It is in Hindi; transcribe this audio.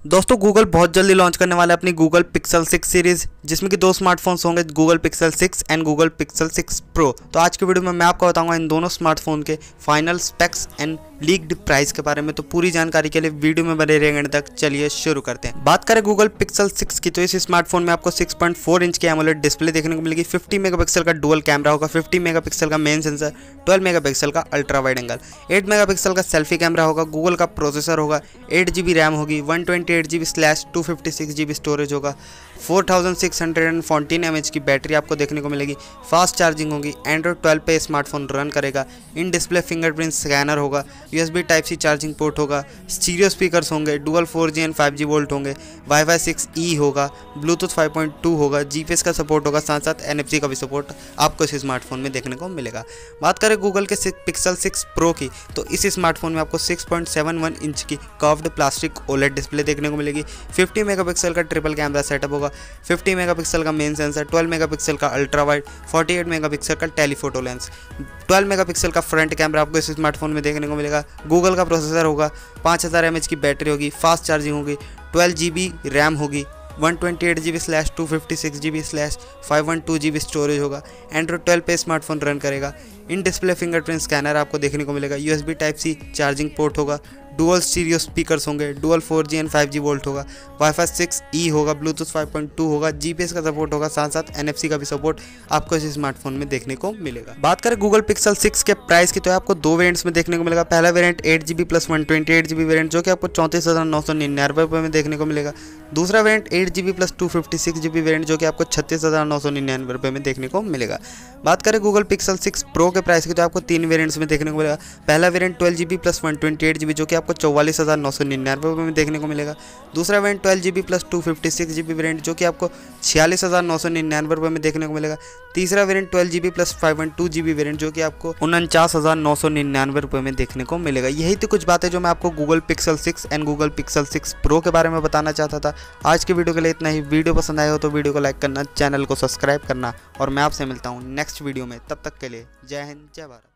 दोस्तों गूगल बहुत जल्दी लॉन्च करने वाला है अपनी गूगल पिक्सल 6 सीरीज़ जिसमें कि दो स्मार्टफोन्स होंगे Google Pixel 6 and Google Pixel 6 pro तो आज के वीडियो में मैं आपको बताऊँगा इन दोनों स्मार्टफ़ोन के final specs and leaked price के बारे में तो पूरी जानकारी के लिए वीडियो में बने रहेंगे तक। चलिए शुरू करते हैं। बात करें गूगल पिक्सल 6 की तो इस स्मार्टफ़ोन में आपको 6.4 इंच की एमोलेड डिस्प्ले देखने को मिलेगी। 50 मेगापिक्सल का डुअल कैमरा होगा 50 मेगापिक्सल का मेन सेंसर 12 मेगापिक्सल का अल्ट्रा वाइड एंगल 8 मेगापिक्सल का सेल्फी कैमरा होगा गूगल का प्रोसेसर होगा एट जी रैम होगी one twenty eight G slash two fifty six G storage होगा four thousand six hundred and fourteen M H की बैटरी आपको देखने को मिलेगी। फास्ट चार्जिंग होगी एंड्रॉइड ट्वेल्व पे स्मार्टफ़ोन रन करेगा इन डिस्प्ले फिंगरप्रिंट स्कैनर होगा USB type C charging port होगा स्टीरियो स्पीकर्स होंगे dual four G and five G VoLTE होंगे वाई फाई सिक्स ई होगा ब्लूटूथ फाइव पॉइंट टू होगा जी पी एस का सपोर्ट होगा साथ साथ एन का भी सपोर्ट आपको इस स्मार्टफ़ोन में देखने को मिलेगा। बात करें गूगल के पिक्सल सिक्स प्रो की तो इस स्मार्टफ़ोन में आपको सिक्स इंच की कर्व्ड प्लास्टिक ओलेट डिस्प्ले देखने को मिलेगी फिफ्टी मेगापिक्सल का ट्रिपल कैमरा सेटअप होगा फिफ्टी मेगापिक्सल का मेन सेंसर ट्वेल्व मेगापिक्सल का ultra wide forty eight megapixel का टेलीफोटो लेंस ट्वेल्व मेगापिक्सल का फ्रंट कैमरा आपको इस स्मार्टफ़ोन में देखने को मिलेगा गूगल का प्रोसेसर होगा, पाँच हज़ार एम की बैटरी होगी, फास्ट चार्जिंग होगी, ट्वेल्व जी रैम होगी, one twenty eight G B slash two fifty six G B slash five one two G B storage होगा एंड्रॉड ट्वेल्व पे स्मार्टफ़ोन रन करेगा इन डिस्प्ले फिंगरप्रिंट स्कैनर आपको देखने को मिलेगा U S B type C charging port होगा डुअल स्टीरियो स्पीकर्स होंगे, dual four G and five G VoLTE होगा, वाईफाई सिक्स ई होगा, ब्लूटूथ फाइव पॉइंट टू होगा, जीपीएस का सपोर्ट होगा साथ साथ एनएफसी का भी सपोर्ट आपको इस स्मार्टफ़ोन में देखने को मिलेगा। बात करें गूगल पिक्सल सिक्स के प्राइस की तो आपको दो वेरियंट्स में देखने को मिलेगा। पहला variant eight G plus one twenty eight G जो कि आपको चौंतीस हज़ार नौ सौ निन्यानवे रुपये में देखने को मिलेगा। दूसरा variant eight G plus two fifty six G variant जो कि आपको छत्तीस हज़ार नौ सौ निन्यानवे रुपये में देखने को मिलेगा। बात करें गूगल पिक्सल सिक्स प्रो के प्राइस की तो आपको तीन वेरियंट्स में देखने को मिलेगा। पहला variant twelve G plus one twenty eight G जो कि आपको चौवालीस हज़ार नौ सौ निन्यानवे रुपये में देखने को मिलेगा। दूसरा variant twelve G B plus two fifty six G B variant जो कि आपको छियालीस हज़ार नौ सौ निन्यानवे रुपये में देखने को मिलेगा। तीसरा variant twelve G B plus five one two G B variant जो कि आपको उनचास हज़ार नौ सौ निन्यानवे रुपये में देखने को मिलेगा। यही तो कुछ बातें जो मैं आपको Google Pixel six and Google Pixel six pro के बारे में बताना चाहता था। आज के वीडियो के लिए इतना ही। वीडियो पसंद आया हो तो वीडियो को लाइक करना, चैनल को सब्सक्राइब करना और मैं आपसे मिलता हूँ नेक्स्ट वीडियो में। तब तक के लिए जय हिंद, जय भारत।